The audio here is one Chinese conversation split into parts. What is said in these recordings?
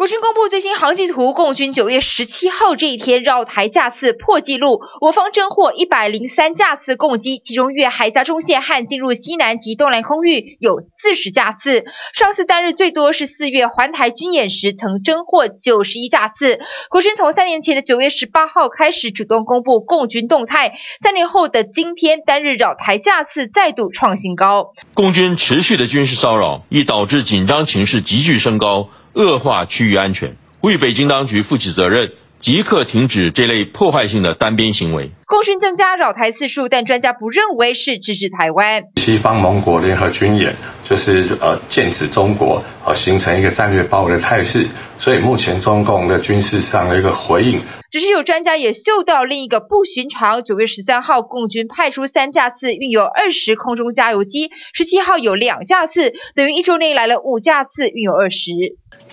国军公布最新航迹图，共军九月十七号这一天绕台架次破纪录，我方侦获一百零三架次攻击，其中越海峡中线和进入西南及东南空域有四十架次。上次单日最多是四月环台军演时曾侦获九十一架次。国军从三年前的九月十八号开始主动公布共军动态，三年后的今天单日绕台架次再度创新高。共军持续的军事骚扰，已导致紧张情势急剧升高。恶化区域安全，为北京当局负起责任，即刻停止这类破坏性的单边行为。共军增加扰台次数，但专家不认为是支持台湾。西方盟国联合军演就是呃剑指中国，呃形成一个战略包围的态势，所以目前中共的军事上的一个回应。只是有专家也嗅到另一个不寻常。九月十三号，共军派出三架次运有二十空中加油机；十七号有两架次，等于一周内来了五架次运有二十。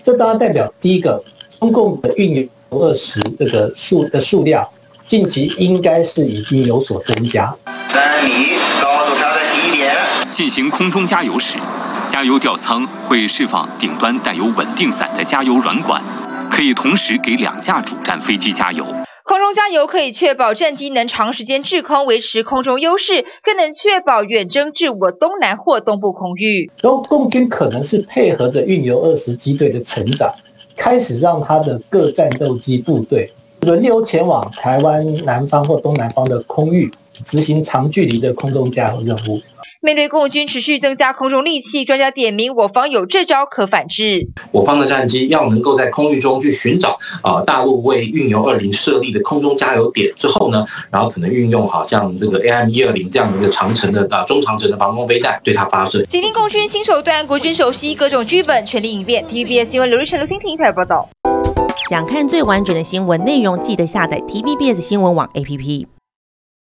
这当然代表第一个，中共的运油二十这个数的数量，近期应该是已经有所增加。三米高度调在低点。进行空中加油时，加油吊舱会释放顶端带有稳定伞的加油软管。可以同时给两架主战飞机加油。空中加油可以确保战机能长时间滞空，维持空中优势，更能确保远征至我东南或东部空域。然共军可能是配合着运油二十机队的成长，开始让他的各战斗机部队轮流前往台湾南方或东南方的空域，执行长距离的空中加油任务。面对共军持续增加空中利器，专家点名我方有这招可反制。我方的战机要能够在空域中去寻找啊大陆为运油二零设立的空中加油点之后呢，然后可能运用好像这个 AM 一二零这样的一个长程的啊中长程的防空飞弹对它发射。紧盯共军新手段，国军熟悉各种剧本，全力应变。TVBS 新闻刘日成、刘欣婷台报道。想看最完整的新闻内容，记得下载 TVBS 新闻网 APP。